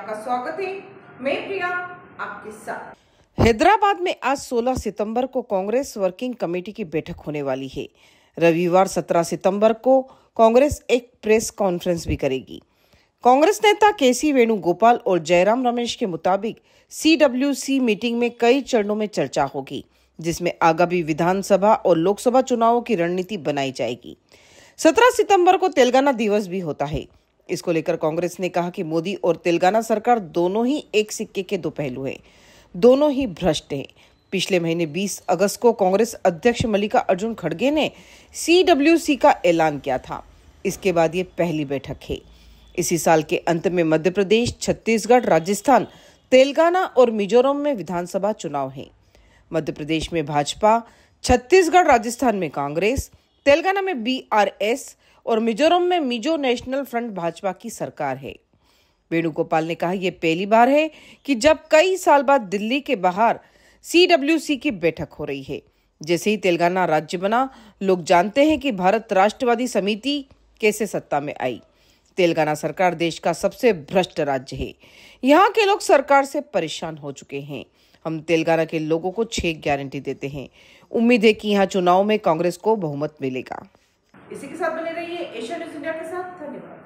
आपका स्वागत है। मैं प्रिया, आपके साथ। हैदराबाद में आज 16 सितंबर को कांग्रेस वर्किंग कमेटी की बैठक होने वाली है। रविवार 17 सितंबर को कांग्रेस एक प्रेस कॉन्फ्रेंस भी करेगी। कांग्रेस नेता केसी वेणुगोपाल और जयराम रमेश के मुताबिक सीडब्ल्यूसी मीटिंग में कई चरणों में चर्चा होगी, जिसमें आगामी विधानसभा और लोकसभा चुनावों की रणनीति बनाई जाएगी। 17 सितंबर को तेलंगाना दिवस भी होता है। इसको लेकर कांग्रेस ने कहा कि मोदी और तेलंगाना सरकार दोनों ही एक सिक्के के दो पहलू हैं। दोनों ही भ्रष्ट हैं। पिछले महीने 20 अगस्त को कांग्रेस अध्यक्ष मल्लिका अर्जुन खड़गे ने सीडब्ल्यूसी का ऐलान किया था। इसके बाद ये पहली बैठक है। इसी साल के अंत में मध्य प्रदेश, छत्तीसगढ़, राजस्थान, तेलंगाना और मिजोरम में विधानसभा चुनाव हैं। मध्य प्रदेश में भाजपा, छत्तीसगढ़, राजस्थान में कांग्रेस तेलंगाना में बीआरएस और मिजोरम में मिजो नेशनल फ्रंट भाजपा की सरकार है। वेणुगोपाल ने कहा यह पहली बार है कि जब कई साल बाद दिल्ली के बाहर सीडब्ल्यूसी की बैठक हो रही है। जैसे ही तेलंगाना राज्य बना, लोग जानते हैं कि भारत राष्ट्रवादी समिति कैसे सत्ता में आई। तेलंगाना सरकार देश का सबसे भ्रष्ट राज्य है। यहाँ के लोग सरकार से परेशान हो चुके हैं। हम तेलंगाना के लोगों को छह गारंटी देते हैं। उम्मीद है कि यहाँ चुनाव में कांग्रेस को बहुमत मिलेगा। इसी के साथ बने रहिए एशिया न्यूज़ इंडिया के साथ।